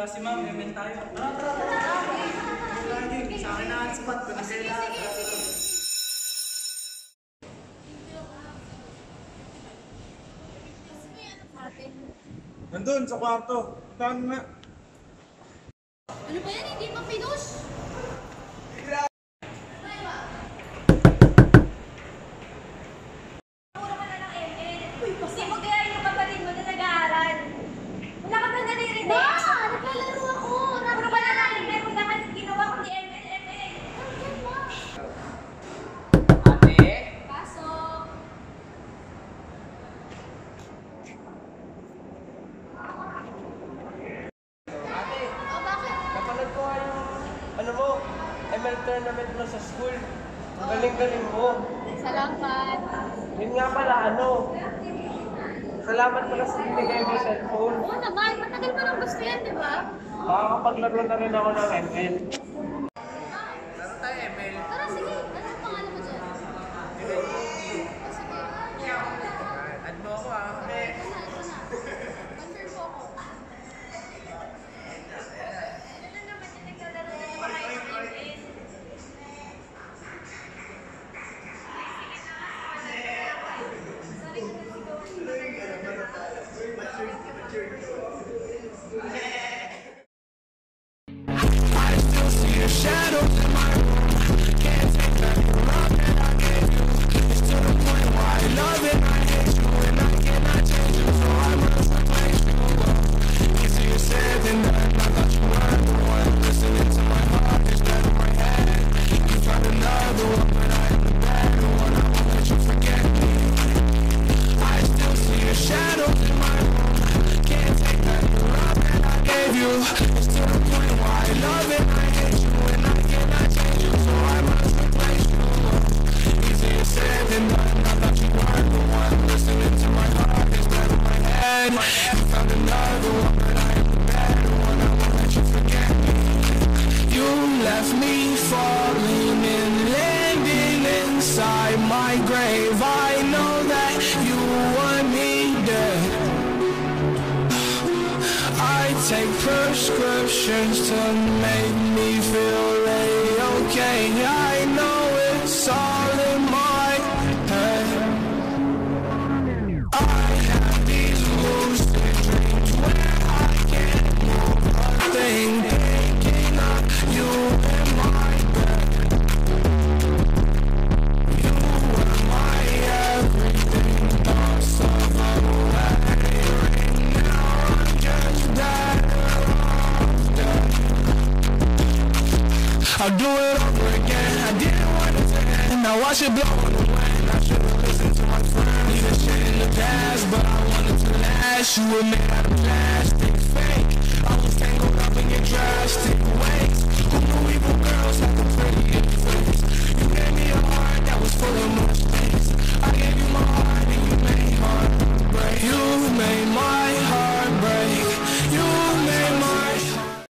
Wala si ma'am. ML tayo. Tara, tara, tara. Lagi, sa akin na ang spot ko na kailangan. Nandun sa kwarto. Taan na. Ano ba yan? Hindi pa pinush? ML tournament mo sa school. Ang galing-galing mo. Salamat! Yun nga pala, ano, salamat pala sa binigay mo cellphone. Oo naman, matagal mo nang gusto yan, di ba? Makakapaglaro na rin ako ng ML. You left me falling and landing inside my grave. I know that you want me dead. I take prescriptions to make me feel okay. I know it's all Do it over again. I didn't want it to end. Now I should blow on the wind. I should have listened to my friends. Leave the shit in the past, but I wanted to last. You were made out of plastic, fake. I was tangled up in your drastic